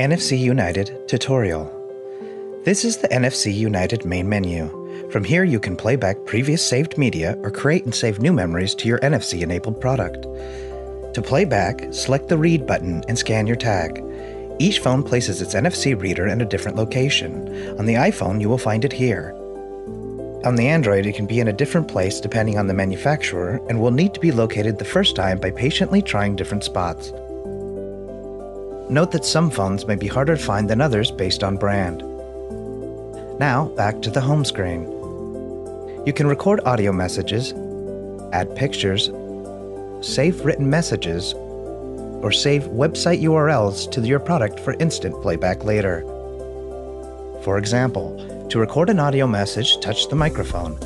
NFC United tutorial. This is the NFC United main menu. From here, you can play back previous saved media or create and save new memories to your NFC enabled product. To play back, select the Read button and scan your tag. Each phone places its NFC reader in a different location. On the iPhone, you will find it here. On the Android, it can be in a different place depending on the manufacturer and will need to be located the first time by patiently trying different spots. Note that some phones may be harder to find than others based on brand. Now, back to the home screen. You can record audio messages, add pictures, save written messages, or save website URLs to your product for instant playback later. For example, to record an audio message, touch the microphone,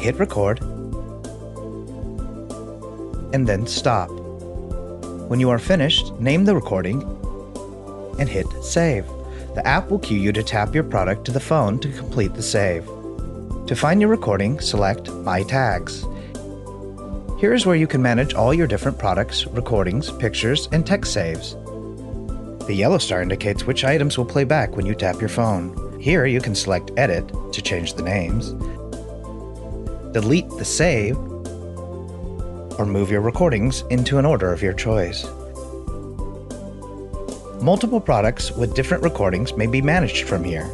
hit record, and then stop. When you are finished, name the recording and hit save. The app will cue you to tap your product to the phone to complete the save. To find your recording, select My Tags. Here is where you can manage all your different products, recordings, pictures, and text saves. The yellow star indicates which items will play back when you tap your phone. Here you can select Edit to change the names, delete the save, or move your recordings into an order of your choice. Multiple products with different recordings may be managed from here.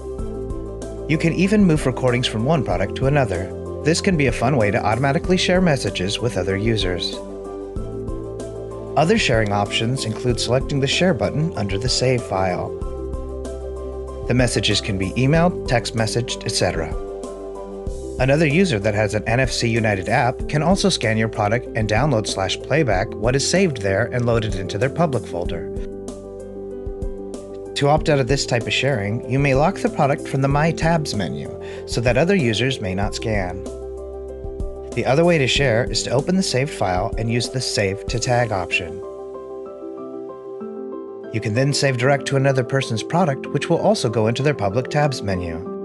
You can even move recordings from one product to another. This can be a fun way to automatically share messages with other users. Other sharing options include selecting the Share button under the Save file. The messages can be emailed, text messaged, etc. Another user that has an NFC United app can also scan your product and download slash playback what is saved there and load it into their public folder. To opt out of this type of sharing, you may lock the product from the My Tags menu so that other users may not scan. The other way to share is to open the saved file and use the Save to Tag option. You can then save direct to another person's product, which will also go into their public tabs menu.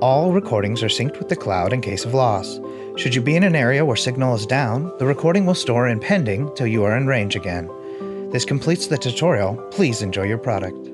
All recordings are synced with the cloud in case of loss. Should you be in an area where signal is down, the recording will store in pending till you are in range again. This completes the tutorial. Please enjoy your product.